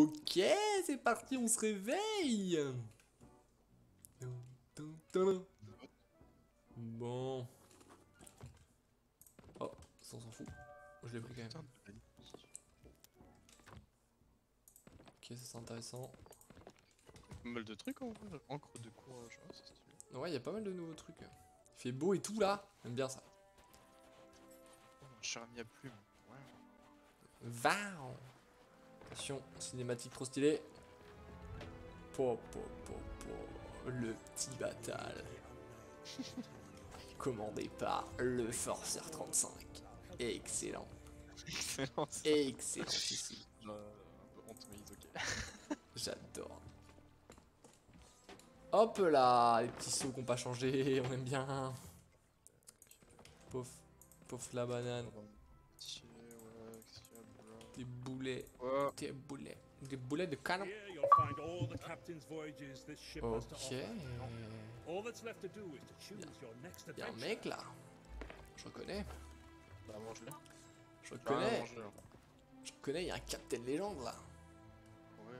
Ok, c'est parti, on se réveille Bon. Oh, ça on s'en fout. Je l'ai pris quand même. Ok, ça c'est intéressant. Pas mal de trucs en vrai, encre de courage, c'est stylé. Ouais, il y a pas mal de nouveaux trucs. Il fait beau et tout là, j'aime bien ça. Oh, ami à plume, ouais. Wow Attention, cinématique trop stylé. Po, po, po, po, le petit batal. Commandé par le Forcer 35. Excellent. Excellent, ça. Excellent ici. Euh, un peu honte, mais ok. J'adore. Hop là, les petits sauts qu'on pas changé, on aime bien. Pouf, pouf la banane, des boulets, des boulets, des boulets de canon. Ok, offer. All that's left to do is to choose your next y a un mec là. Je reconnais, bah mange-le. je Bah, reconnais, hein. je reconnais, y a un Captain Légende là. Ouais.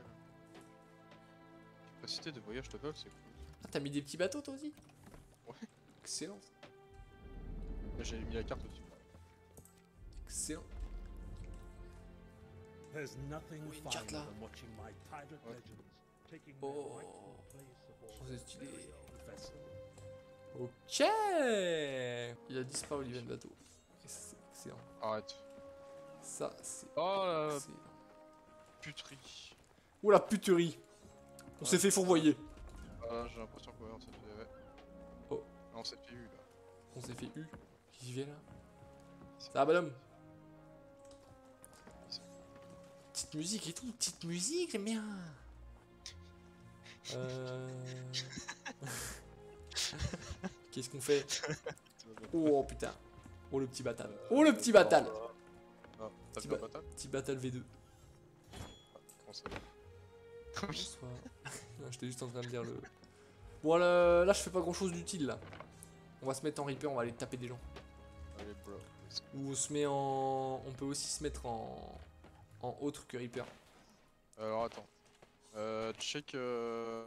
Capacité de voyage total, c'est cool. Ah, t'as mis des petits bateaux toi aussi? Ouais. Excellent, J'ai mis la carte au-dessus. excellent. There's nothing Oui, une carte, finer là. than watching my pilot Ouais. legends taking Oh. their rightful place aboard C'est stylé. Ok Il a disparu l'event bateau. C'est excellent. Arrête. Ça, c'est Oh la excellent. puterie. Oh la puterie On s'est fait fourvoyer. Ah, j'ai l'impression qu'on s'est fait. Ouais. Oh. On s'est fait eu là. On s'est fait U. Qui vient là Ça va, bonhomme Petite musique et tout, petite musique, j'aime bien. Euh... Qu'est-ce qu'on fait? Oh putain. Oh le petit batal. Oh le petit batal. Ah, t'as Petit ba- batal? Petit batal V2. Comment ça va? Oui. Bonsoir. J'étais juste en train de dire le. Bon là, là je fais pas grand chose d'utile là. On va se mettre en Reaper, on va aller taper des gens. Allez, bro. Ou on se met en. On peut aussi se mettre en. En autre que Reaper. Alors attends. Euh, check. Euh,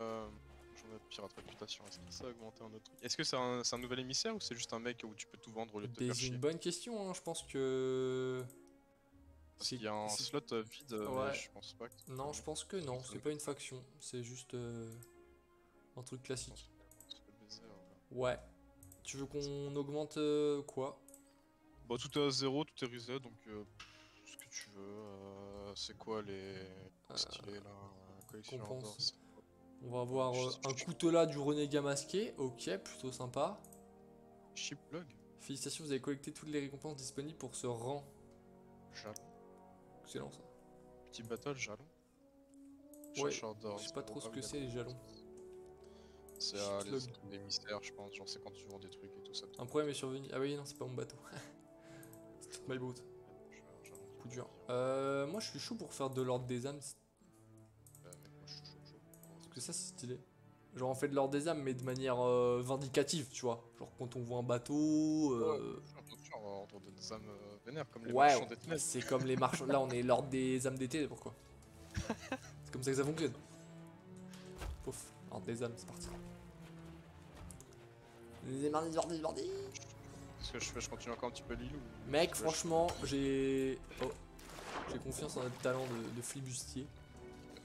euh, Journée de pirate réputation. Est-ce que ça a augmenté un autre truc? Est-ce que c'est un, nouvel émissaire ou c'est juste un mec où tu peux tout vendre au lieu de te faire C'est une bonne question, hein. je pense que. Parce qu'il y a un slot euh, vide, euh, Ouais. je pense pas que. Non, je pense que non, c'est pas une faction, c'est juste euh, un truc classique. Baiser, ouais. Tu veux qu'on augmente euh, quoi? Bon, tout est à zéro, tout est reset, donc euh, que tu veux. euh, c'est quoi les stylés là euh, Collection d'or, c'est- On va avoir euh, un coutelas du renégat masqué, ok, plutôt sympa. Ship log Félicitations, vous avez collecté toutes les récompenses disponibles pour ce rang. Jalon. Excellent ça. Petit battle, jalon. Ouais, je sais pas trop ce que c'est les jalons. C'est à les mystères, je pense. Genre, c'est quand tu vends des trucs et tout ça. Un problème est survenu. Ah oui, non, c'est pas mon bateau. c'est my boat. Jalon, Coup dur. Euh, moi je suis chaud pour faire de l'ordre des âmes, Euh, mec, moi, je suis chaud, chaud. parce que ça c'est stylé. Genre on fait de l'ordre des âmes mais de manière euh, vindicative, tu vois. Genre quand on voit un bateau... Euh... Attention, on va ordre des âmes euh, vénères comme les Ouais, marchands c'est comme les marchands. Là on est l'ordre des âmes d'été, pourquoi? C'est comme ça que ça fonctionne. Pouf, ordre des âmes, c'est parti. Les mardis, mardis, mardis. Qu'est-ce que je fais Je continue encore un petit peu l'île ou... Mec, franchement, j'ai. Oh. J'ai confiance en notre talent de, de flibustier.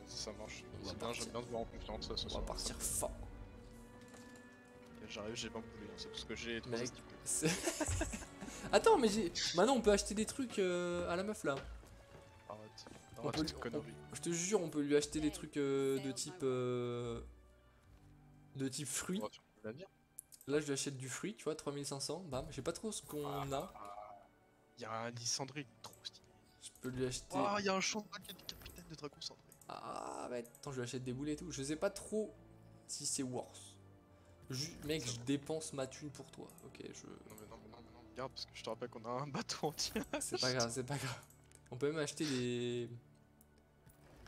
Ça marche. On va C'est bien, partir. j'aime bien te voir en confiance ce On soir. va partir fort. J'arrive, j'ai pas boulé, hein, c'est tout ce que j'ai. Mec. Attends, mais j'ai. Maintenant on peut acheter des trucs euh, à la meuf là. Arrête. On peut-. Je te jure, on peut lui acheter des trucs euh, de type. euh, de type fruits. Oh, tu peux la dire Là, je lui achète du fruit, tu vois, 3500. Bam, je sais pas trop ce qu'on a. Il y a un Lysandré trop stylé. Je peux lui acheter. Oh, il y a un champ de baguette du capitaine de Dragon Cendré. Ah, ouais, attends, je lui achète des boulets et tout. Je sais pas trop si c'est worth. Mec, je dépense ma thune pour toi. Ok, je. Non, mais non, mais non, mais non, regarde, parce que je te rappelle qu'on a un bateau entier. C'est pas grave, c'est pas grave. On peut même acheter des.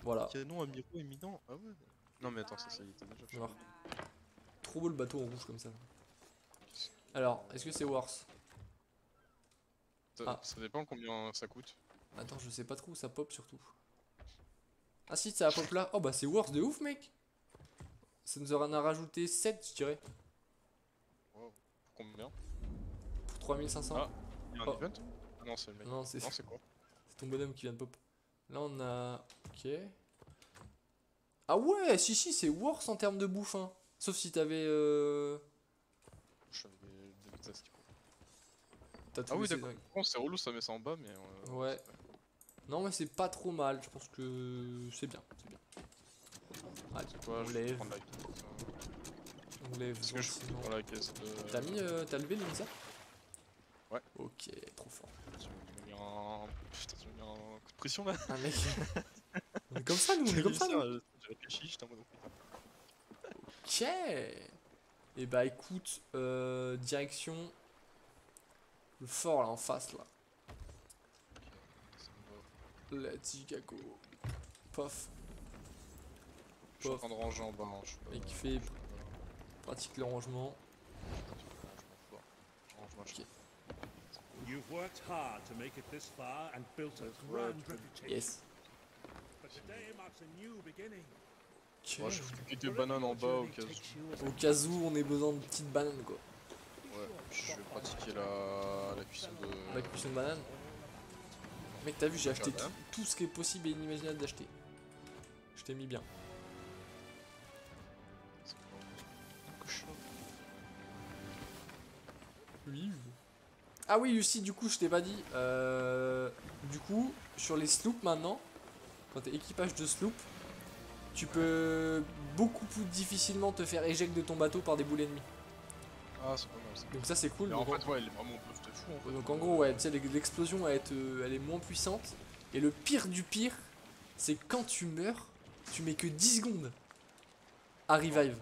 Voilà. Canon amiraux éminent. Ah ouais. Non, mais attends, ça, ça y est, t'as déjà. Alors. Trop beau le bateau en rouge comme ça. Alors, est-ce que c'est worth Ça, Ah. ça dépend combien ça coûte. Attends, je sais pas trop où ça pop surtout. Ah si, ça pop là. Oh bah c'est worse de ouf, mec. Ça nous en a rajouté 7, je dirais. Combien? Pour 3500. Ah. Il y a un Oh. event? Ah non, c'est le mec. Non, c'est Non, c'est quoi? C'est ton bonhomme qui vient de pop. Là, on a. Ok. Ah ouais, si, si, c'est worse en termes de bouffe. Hein. Sauf si t'avais. Euh... Je fais des, des coup. t'as tout Ah oui, d'accord. c'est relou, ça met ça en bas, mais. euh, Ouais. Non, mais c'est pas trop mal. Je pense que c'est bien. C'est bien. Allez, C'est quoi on Je vais lève. prendre la caisse. euh, On lève Est-ce que je prends la caisse de. T'as mis. euh, T'as levé l'émissaire Ouais. Ok, trop fort. Tu mis un. Putain, tu m'as mis un coup de pression là Ah mec. on est comme ça, nous, on est comme ça, nous. euh, J'ai réfléchi, j'étais en mode. oh, putain. Ok. Et bah écoute, euh, direction le fort là en face là. Let's go. Pof. Je suis en train de ranger en bas. hein, Et qui fait je suis pas- pratique le rangement. You've worked hard to make it this far and built a grand reputation. Yes. But today marks a new beginning. Ok. Moi, je fais quelques bananes en bas au cas où. Au cas où on ait besoin de petites bananes quoi. Ouais, je vais pratiquer la, la cuisson de. La cuisson de banane. Mec t'as vu j'ai acheté tout, ce qui est possible et inimaginable d'acheter. Je t'ai mis bien. Oui. Ah oui, Lucie, du coup, je t'ai pas dit. euh, du coup, sur les sloops maintenant, quand t'es équipage de sloop, tu peux beaucoup plus difficilement te faire éjecter de ton bateau par des boules ennemies. Ah, c'est pas mal ça. Donc ça, c'est cool. Mais Donc, en- fait, ouais, il est vraiment de fou en fait. donc en gros, ouais, tu sais, l'ex- l'explosion, elle, euh, elle est moins puissante. Et le pire du pire, c'est quand tu meurs, tu mets que 10 secondes à revive.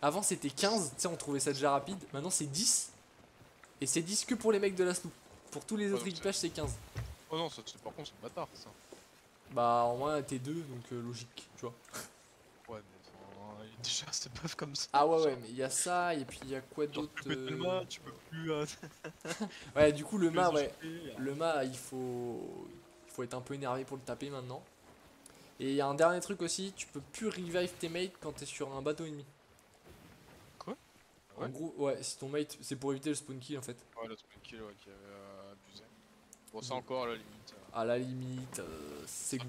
Avant, c'était 15, tu sais, on trouvait ça déjà rapide. Maintenant, c'est 10. Et c'est 10 que pour les mecs de la sloop. Pour tous les autres équipages, c'est 15. Oh non, ça, par contre, c'est bâtard ça. Bah, en moins, t'es deux, donc euh, logique, tu vois. Ouais, mais déjà assez buff comme ça. Ah ouais, ouais, mais il y a ça, et puis il y a quoi d'autre euh, mât, tu peux plus. euh, Ouais, du coup, le mât, ouais. Le mât, il faut... il faut être un peu énervé pour le taper maintenant. Et il y a un dernier truc aussi, tu peux plus revive tes mates quand t'es sur un bateau ennemi. Quoi? En gros, ouais, si ton mate, c'est pour éviter le spawn kill en fait. Ouais, le spawn kill ouais, qui avait euh. Bon, Mm. encore à la limite. euh, À la limite, euh, c'est good.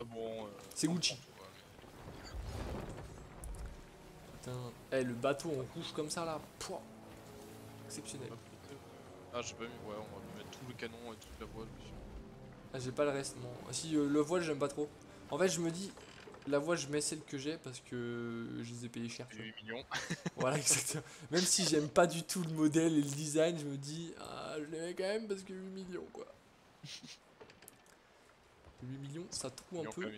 ah bon. euh, C'est Gucci. Putain. Eh, le bateau en couche comme ça là, pouah. Exceptionnel. Ah, j'ai pas mis, ouais, on va mettre tout le canon et toute la voile. Ah, j'ai pas le reste, non. Ah, Si, euh, le voile, j'aime pas trop. En fait, je me dis, la voile, je mets celle que j'ai parce que je les ai payés cher. tu vois. 8 millions. Voilà, exactement. Même si j'aime pas du tout le modèle et le design, je me dis, ah, je les mets quand même parce que 8 millions, quoi. 8 millions, ça trouve un peu. un.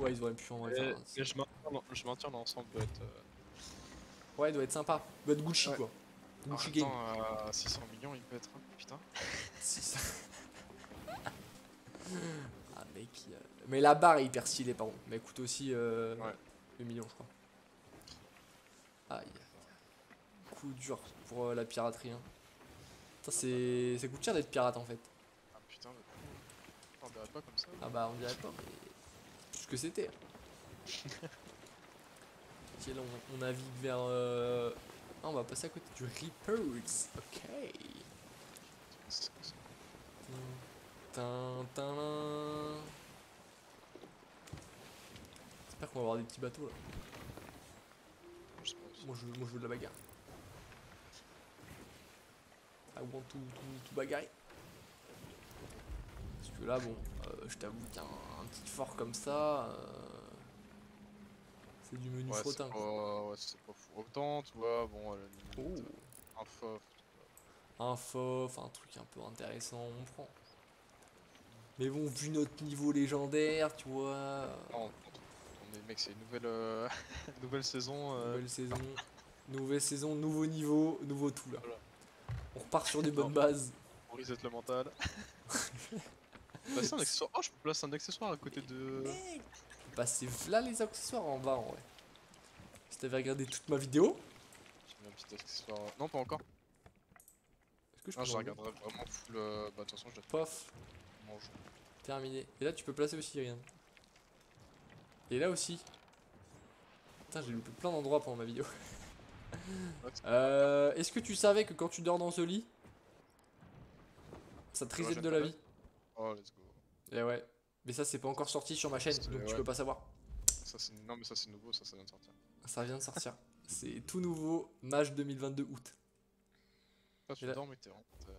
Ouais, ils auraient pu en faire mais je maintiens, l'ensemble doit être. euh, Ouais, il doit être sympa. Il doit être Gucci, Ouais. quoi. Gucci Game. à 600 millions, il peut être. hein, Putain. Si, ça- ah, mec. a- Mais la barre est hyper stylée, par contre. Mais elle coûte aussi euh, Ouais. 2 millions, je crois. Aïe. Coup dur pour euh, la piraterie. Hein. Putain, c'est... Ça coûte cher d'être pirate, en fait. Ah putain, mais. On dirait pas comme ça. Ah bah on dirait pas, mais tout ce que c'était. hein. ok là on, on navigue vers... euh, Ah on va passer à côté du Reapers. Ok. C'est- J'espère qu'on va avoir des petits bateaux là. Moi je, moi, je veux de la bagarre. I want to, to, to bagarrer. Parce que là, bon, euh, je t'avoue qu'un un petit fort comme ça, euh, c'est du menu Ouais, frottin. pas, ouais, c'est pas fou. Autant, tu vois, bon, à la limite, Oh, un fof. un fauve, un truc un peu intéressant, on prend. Mais bon, vu notre niveau légendaire, tu vois, Non, on est, mec, c'est une nouvelle, euh, nouvelle saison. euh, nouvelle saison, nouvelle saison, nouveau niveau, nouveau tout là. Voilà. On repart sur des bonnes bases. pour reset le mental. Placer un accessoire. Oh, je peux placer un accessoire à côté de. Bah c'est là les accessoires en bas en vrai. Si t'avais regardé toute ma vidéo, J'ai mis un petit accessoire. Non, pas encore. est-ce que je Ah, je regarderai vraiment full. euh, Bah, de toute façon, je Pof. Mange. Terminé. Et là, tu peux placer aussi, rien. Et là aussi. Putain, j'ai loupé plein d'endroits pendant ma vidéo. Euh, Est-ce que tu savais que quand tu dors dans ce lit, ça te reset de la vie Oh, let's go. Et ouais. Mais ça, c'est pas encore sorti sur ma chaîne, donc tu peux pas savoir. Ça, non, mais ça, c'est nouveau, ça, ça vient de sortir. Ça vient de sortir. c'est tout nouveau, Mage 2022 août. Tu là- dors, mais t'es vraiment. t'es-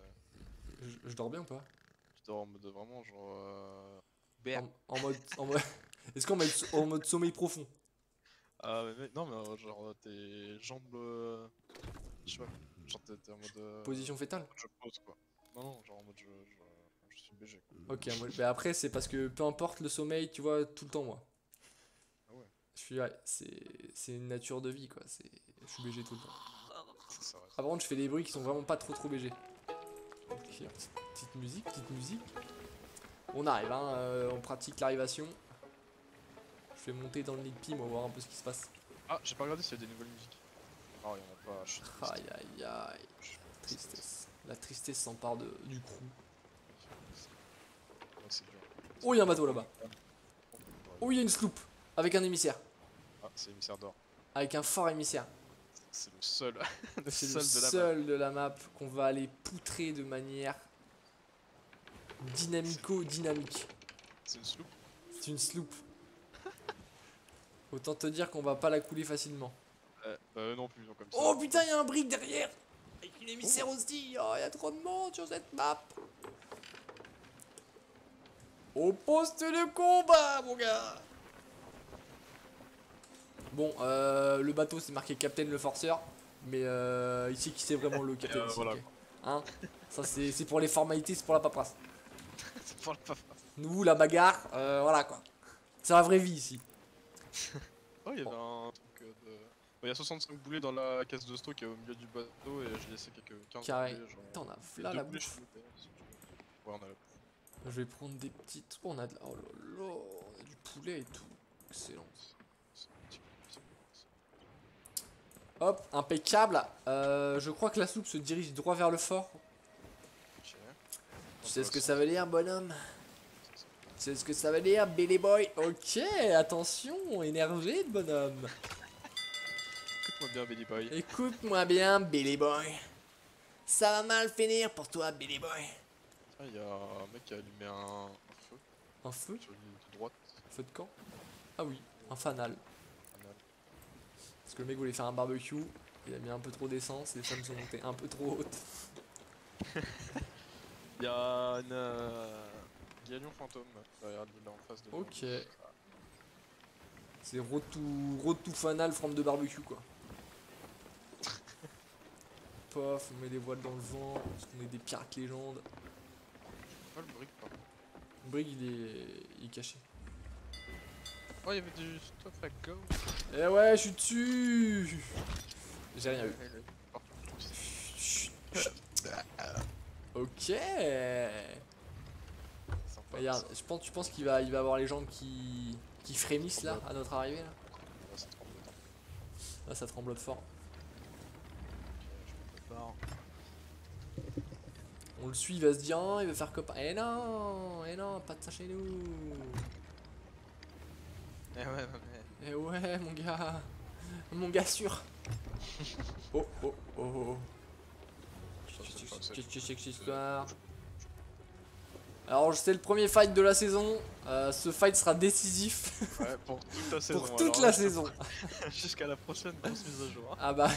Je, je dors bien ou pas? Dors en mode vraiment, genre. Euh... en, en mode. En mode... Est-ce qu'en mode, en mode sommeil profond? Ah, mais, non, mais euh, genre, tes jambes. euh, Je sais pas. Genre, t'es en mode. euh, Position fétale? Je pose, quoi. Non, non, genre en mode je, je, je suis BG, quoi. Ok, moi, mais après, c'est parce que peu importe le sommeil, tu vois, tout le temps, moi. Ah ouais. Je suis, ouais, c'est c'est une nature de vie, quoi. c'est- Je suis BG tout le temps. Ça, ça par contre, je fais des bruits qui sont vraiment pas trop trop BG. Petite, petite musique, petite musique. On arrive, hein, euh, on pratique l'arrivation. Je vais monter dans le nid de moi, voir un peu ce qui se passe. Ah, j'ai pas regardé s'il y a des nouvelles musiques. Ah, il y en a pas, je suis. Aïe aïe aïe, tristesse. La tristesse s'empare du crew. Oh, il y a un bateau là-bas. Oh, il y a une sloop avec un émissaire. Ah, c'est émissaire d'or. Avec un fort émissaire. C'est le seul. le seul le de la map. seul de la map qu'on va aller poutrer de manière dynamico-dynamique. C'est une sloop. C'est une sloop. Autant te dire qu'on va pas la couler facilement. Euh, eux non plus, donc comme ça. Oh putain, il y a un brick derrière Avec une émissaire aussi Oh, il y a trop de monde sur cette map Au poste de combat, mon gars Bon, euh, le bateau c'est marqué Captain le Forceur, mais euh, ici qui c'est vraiment le Captain euh, ici, voilà. Hein? Ça c'est c'est pour les formalités, c'est pour la paperasse. c'est pour le papa. Nous, la bagarre, euh, voilà quoi. C'est la vraie vie ici. Oh, il y avait un truc de. Il y a 65 boulets dans la caisse de stock qui est au milieu du bateau et j'ai laissé quelques 15 Carré. boulets. Genre... Putain, on a la bouffe. Ouais, on a la bouffe. Je vais prendre des petites. Oh, on a de la... Oh là là, on a du poulet et tout. Excellent. C'est un petit peu- c'est bon, c'est- Hop, impeccable. Euh, je crois que la soupe se dirige droit vers le fort. Tu sais ce que ça veut dire, bonhomme? Tu sais ce que ça veut dire, Billy Boy? Ok, attention, énervé, bonhomme. Écoute-moi bien, Billy Boy. Écoute-moi bien, Billy Boy. Ça va mal finir pour toi, Billy Boy. Ah, il y a un mec qui a allumé un, un feu Un feu? Sur de droite. Feu de camp? Ah oui, un. Fanal. Parce que le mec voulait faire un barbecue, il a mis un peu trop d'essence, les flammes sont montées un peu trop hautes. Il y a une euh, galion fantôme derrière lui, là en face de. Ok. C'est road to, road to fanal from de barbecue quoi. Pof, on met des voiles dans le vent, parce qu'on est des pirates légendes. Pas le brick. Brig il est, il est caché. Oh, il y avait du stuff à go. Eh ouais, je suis dessus J'ai rien eu. Chut, chut. Ok. Regarde, je pense, tu penses qu'il va, il va avoir les jambes qui, qui frémissent là, à notre arrivée là. Là ça tremblote fort. On le suit, il va se dire, oh, il va faire copain. Eh non, eh non, pas de ça chez nous. Eh ouais, non, mais. Eh ouais, mon gars. Mon gars sûr. Oh, oh, oh, oh. C'est- Qu'est-ce que c'est que cette histoire Alors, c'est le premier fight de la saison. Euh, ce fight sera décisif Ouais, pour toute la saison. pour toute alors, la saison. Jusqu'à la prochaine grosse mise à jour. hein. Ah bah.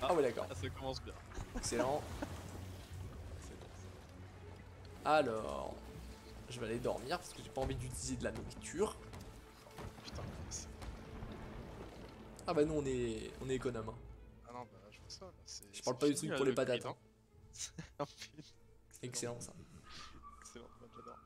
Ah ouais, d'accord. Ah, ça commence bien. Excellent. Alors, je vais aller dormir parce que j'ai pas envie d'utiliser de la nourriture. Putain, c'est- Ah bah non, on est, on est économe. hein. Ah non, bah je vois ça. Là, Je parle pas du truc pour le les patates, hein. Excellent ça. Excellent, j'adore.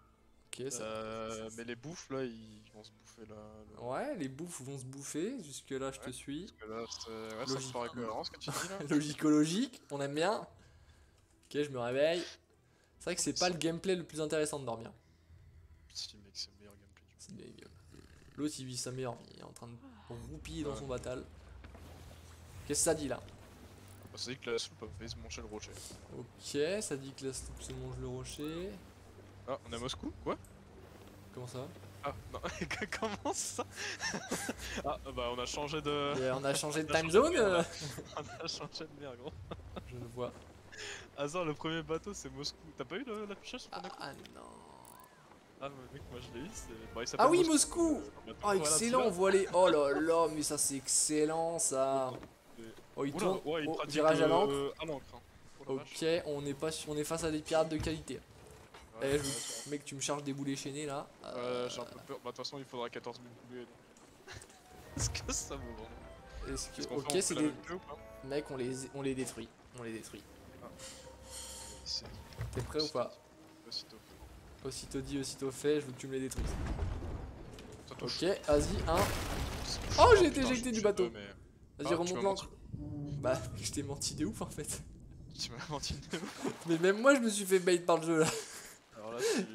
Ok, ça. Euh, mais les bouffes là, ils vont se bouffer là. le- Ouais, les bouffes vont se bouffer. Jusque là, je te suis. Là, ouais, ça me Logique. paraît cohérent ce que tu dis là. Logico-logique, on aime bien. Ok, je me réveille. C'est vrai que c'est pas le gameplay le plus intéressant de dormir. Si, mec, c'est le meilleur gameplay du. L'autre il vit sa meilleure vie, il est en train de roupiller dans son batal. Qu'est-ce que ça dit là? Bah, c'est dit que la soupe a se manger le rocher. Ok, ça dit que la soupe se mange le rocher. Ah, on est à Moscou? Quoi? Comment ça Ah, non, comment ça? Ah, bah on a changé de... Et on a changé de time zone euh, on a changé de mer, gros. Je le vois. Hasard, le premier bateau c'est Moscou. T'as pas eu l'affichage sur Ah, ah non. Ah, mais mec, moi je l'ai eu, il Ah oui, Moscou. Oh, Voilà, excellent, on voit les. Oh là là, mais ça c'est excellent ça. Oh, il tourne. ouais, il Oh, virage à euh, l'encre. euh, hein. Ok, on est pas, on est face à des pirates de qualité. Ouais, Eh, je-. Mec, tu me charges des boulets chaînés là. Euh, j'ai un peu peur. Bah, de toute façon, il faudra 14 000 boulets. Est-ce que ça vaut vraiment? Est-ce que- Ok, c'est des. Mec, on les, on les détruit. On les détruit. C'est- T'es prêt ou pas? Aussitôt. Aussitôt dit, aussitôt fait, je veux que tu me les détruises. Ok, vas-y, un. Oh, j'ai été je éjecté du bateau. mais Vas-y, Ah, tu remonte m'as l'encre. Bah, je t'ai menti de ouf en fait. Tu m'as menti de ouf. Mais même moi, je me suis fait bait par le jeu là. Alors là, c'est.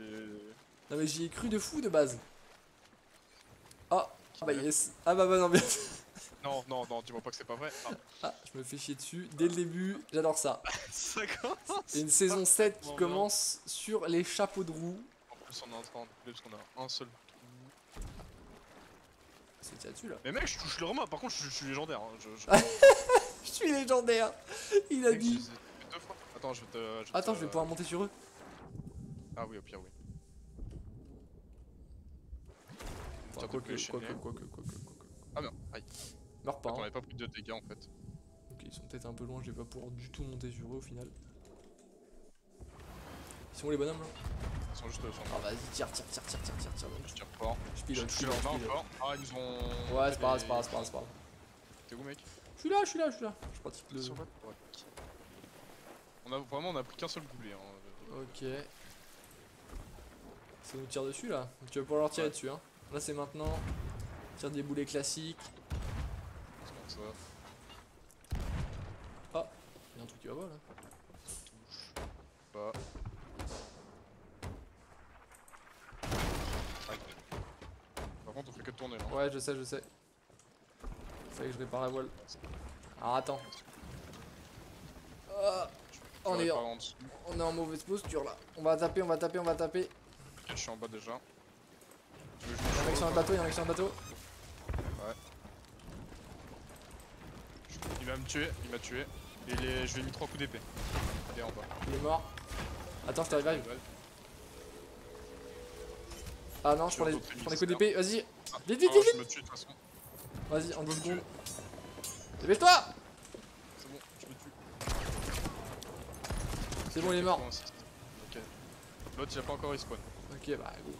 Non, mais j'y ai cru de fou de base. Ah bah yes. Ah bah bah non, mais. Non, non, non, dis-moi pas que c'est pas vrai. Ah, Ah, je me fais chier dessus dès le début. J'adore ça. ça commence une saison 7 qui commence sur les chapeaux de roue. En plus, on est en train de parce qu'on a un seul trou. C'est là-dessus là. Mais mec, je touche le remas, par contre, je, je suis légendaire. Hein. Je, je... Je suis légendaire. Il a Mec, dit. deux fois. Attends, je vais te. je Attends, te- je vais pouvoir monter sur eux. Ah oui, au pire, oui. Quoi que, les quoi que, quoi que, quoi que, quoi que. Ah merde, aïe. Meurs pas. Hein. avait pas pris de dégâts en fait. Ok, ils sont peut-être un peu loin. Je vais pas pouvoir du tout monter sur eux au final. Ils sont où les bonhommes là? Ils sont juste sur Ah, vas-y, tire, tire, tire, tire, tire, tire, tire. Je tire fort. Je pilote, je je pilote. encore. Ah, ils nous ont. Ouais, c'est pas grave, c'est pas grave, c'est pas grave, c'est pas grave. T'es où, mec? Je suis là, je suis là, je suis là. Je pratique le. On a vraiment, on a pris qu'un seul boulet. Hein. Ok. Ça nous tire dessus là. Tu vas pouvoir leur tirer Ouais. dessus hein. Là c'est maintenant. Tire des boulets classiques. Ça. Il y a un truc qui va pas là. Touche. Pas. Aïe. Par contre, on fait que tourner là. Ouais, je sais, je sais. Fallait que je répare la voile. Alors attends. Ah, Je on est en- on est en mauvaise posture là. On va taper, on va taper, on va taper. Ok, je suis en bas déjà. Tu veux que je Il y a un mec me sur le chauffe bateau, il y a un mec sur le bateau. Il va me tuer, il m'a tué. Et je lui ai mis 3 coups d'épée. Il est en bas. Il est mort. Attends, je te revive. Ah non, je prends les, je prends les coups d'épée. Vas-y, Ah, vite, vite, vite, je me tue de toute façon. vas-y, en peux 10 me secondes. tuer. Dépêche-toi C'est bon, je me tue. C'est bon, il est mort. 86. Ok. L'autre il a pas encore respawn. Ok, bah go.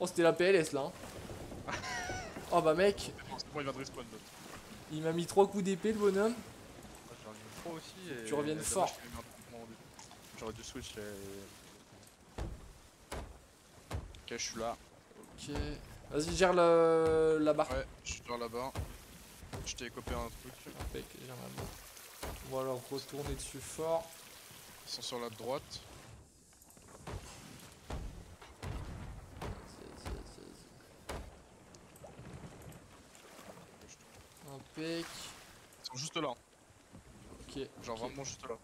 Oh, c'était la PLS là. hein. oh bah mec, C'est bon, il va de respawn l'autre. Il m'a mis 3 coups d'épée le bonhomme. Moi j'en ai mis 3 aussi et. tu reviennes fort. J'aurais dû switch et. Ok, je suis là. Ok. Vas-y, gère le... la barre. Ouais, je suis vers là-bas. Je t'ai copé un truc. Gère la barre. On va leur retourner dessus fort. Ils sont sur la droite. Vas-y, vas-y, vas-y. Impec. Ils sont juste là. Ok. Genre ok. vraiment juste là.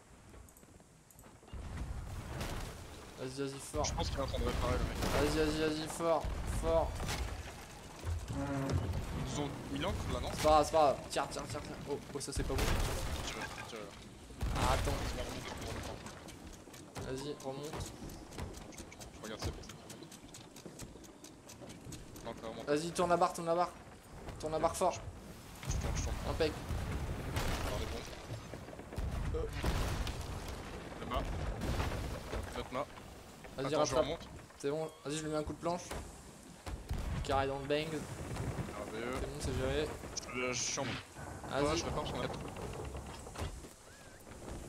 Vas-y, vas-y, fort. Je pense qu'il est en train de réparer le mec. Vas-y, vas-y, vas-y, fort. Fort. Ils ont mis l'encre là, non C'est pas grave, c'est pas grave. Tire, tire, tire, tire. Oh, oh, ça c'est pas bon. Tire, tire. Ah, attends. Vas-y, remonte. Je regarde c'est remonte. Vas-y, tourne la barre, tourne la barre. Tourne la barre fort. Je tourne, je tourne. Impec. Alors on est bon. Euh. Là-bas. Notre main. Vas-y, rattrape. C'est bon. Vas-y, je lui mets un coup de planche. Carré dans le bang. Merveilleux. C'est bon, c'est géré. Je, je suis en. Ouais, Vas-y. je répare, tout.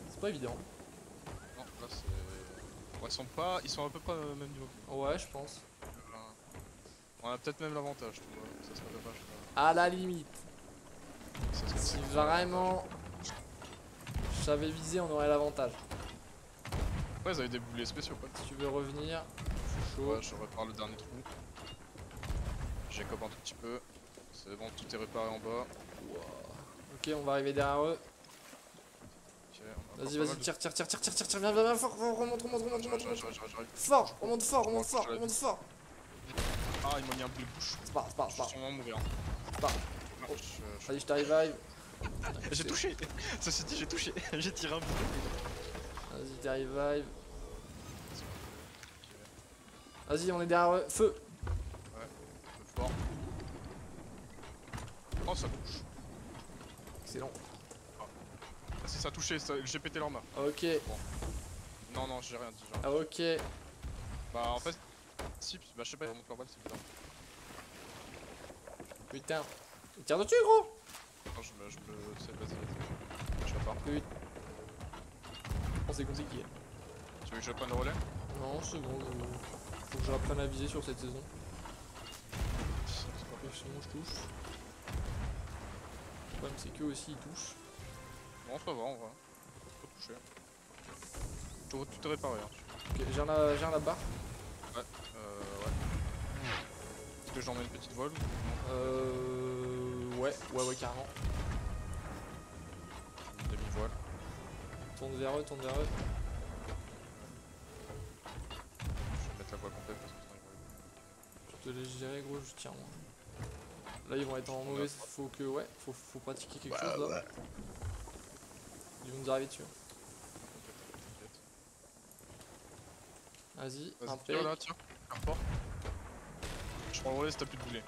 C'est pas évident. Non, là c'est. Ouais, ils sont pas. Ils sont à peu près au même niveau. Ouais, je pense. Euh, On a peut-être même l'avantage, tu vois. Ça serait dommage. euh, À la limite. ça Si vraiment j'avais visé, on aurait l'avantage. Ouais, ils avaient des boulets spéciaux, quoi. Si tu veux revenir, je suis chaud. Ouais, je répare le dernier trou. J'écope un tout petit peu. C'est bon, tout est réparé en bas. Ok, on va arriver derrière eux. Ok, on Vas-y, vas-y, tire, tire, tire, tire, tire, tire, tire, viens, viens, viens, fort, fort, remonte, remonte, remonte, remonte, remonte. Fort, remonte fort, remonte fort, remonte fort. Ah, il m'a mis un blé bouche. C'est pas, c'est pas, Je c'est pas. sûrement mourir. C'est pas. Oh. je- je- je te revive. J'ai touché Ceci dit, j'ai touché J'ai tiré un blé. Vas-y, t'es revive. Vas-y, on est derrière eux. Feu. Le fort. Oh, ça touche. Excellent. Ah, si ça a touché, ça- j'ai pété leur main. Ok, Non, non, j'ai rien dit. ah, ok. Bah, en fait, si, bah, je sais pas, ils remontent leur balle, c'est bizarre. Putain. Tire dessus, gros. Non, je me. Je me. c'est- Vas-y, vas-y. Je la pars. On s'est compliqué. Tu veux que je prenne le relais? Non, c'est bon. euh, Faut que j'apprenne à viser sur cette saison. C'est pas sinon, je touche. Le problème, c'est que aussi, ils touchent. Bon, ça va, on va. Faut toucher. Tout, tout est réparé. Hein. Ok, j'ai la, j'ai la barre. Euh, ouais. Est-ce que j'en mets une petite vol? Euh. Ouais, ouais, ouais, carrément. Tourne vers eux, tourne vers eux. Je vais mettre la voile complète parce que sinon ils vont- Je te laisse gérer, gros, je tiens moi. Là, ils vont être en mauvais. Faut que. Ouais, faut, faut pratiquer quelque chose là. Ils vont nous arriver dessus. T'inquiète, Vas-y, un tire là, tiens. Un fort. Je prends le relais si t'as plus de boulet.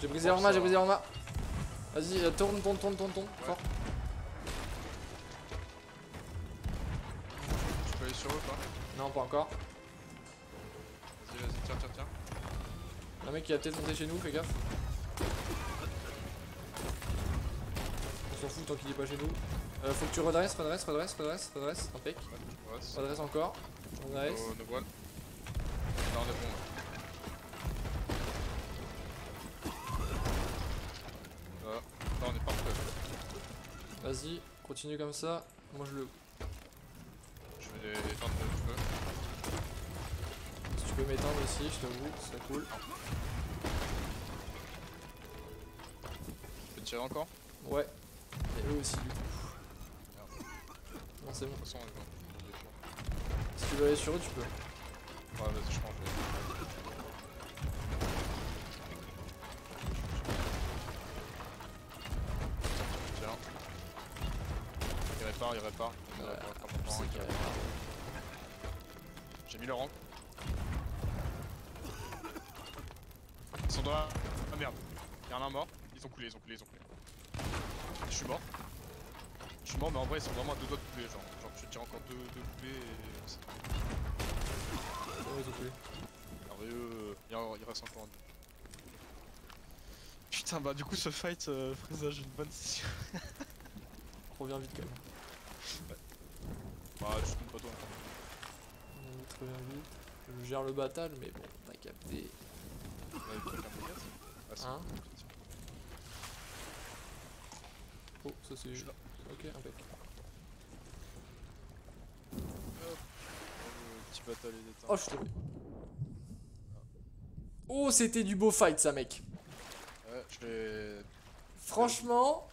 J'ai brisé leur main, ça j'ai brisé leur main. Vas-y, euh, tourne, tourne, tourne, tourne, tourne. Ouais. Fort. Non, pas encore. Vas-y, vas-y, tiens, tiens, tiens. Un mec qui va peut-être monter chez nous, fais gaffe. On s'en fout tant qu'il est pas chez nous. Euh, faut que tu redresses, redresses, redresses, redresses, redresses. Impec. C'est- Redresse encore. Redresse. Nos- nos voiles. Là, on est bon. là. Là, on est parfait. Vas-y, continue comme ça. Moi je le. Je vais les éteindre Si tu peux m'éteindre aussi, je t'avoue, ce serait cool. Je peux tirer encore Ouais. Et eux aussi du coup. Non c'est bon. De toute façon, on. Si tu veux aller sur eux, tu peux. Ouais, vas-y, je prends. Tiens. Il répare, il répare. Il Ouais, répare, J'ai mis le rang. Ils sont dans la. Ah merde. Il y en a un mort. Ils ont coulé, ils ont coulé, ils ont coulé. Je suis mort. Je suis mort, mais en vrai, ils sont vraiment à deux doigts de couler. Genre, genre je tire encore deux, deux coulées et. Ouais, ils ont coulé. Merveilleux. Il, y en- il reste encore un. Putain, bah du coup, ce fight euh, présage une bonne session. Reviens vite quand même. Bah, je compte pas toi. Reviens vite, reviens vite. Je gère le battle, mais bon, t'as capté. Hein Oh, ça c'est. Ok, impec. Petit. Oh, je suis tombé. Oh, c'était du beau fight, ça, mec. Ouais, je. Franchement,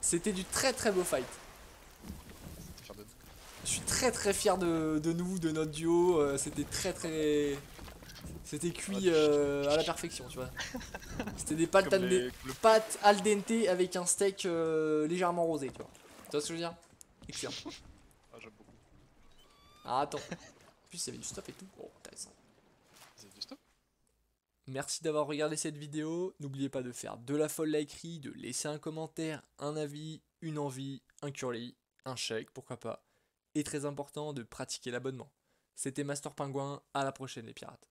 c'était du très très beau fight. Je suis très très fier de, de nous, de notre duo. euh, c'était très très. C'était cuit euh, à la perfection, tu vois. C'était des pâtes, al les- pâtes al dente avec un steak euh, légèrement rosé, tu vois. Tu vois ce que je veux dire? Excellent. Ah, j'aime beaucoup. Ah, attends. En plus, il y avait du stuff et tout. Oh, intéressant. Du stop. Merci d'avoir regardé cette vidéo. N'oubliez pas de faire de la folle likerie, de laisser un commentaire, un avis, une envie, un curly, un chèque, pourquoi pas. Et très important, de pratiquer l'abonnement. C'était Master Pingouin, à la prochaine les pirates.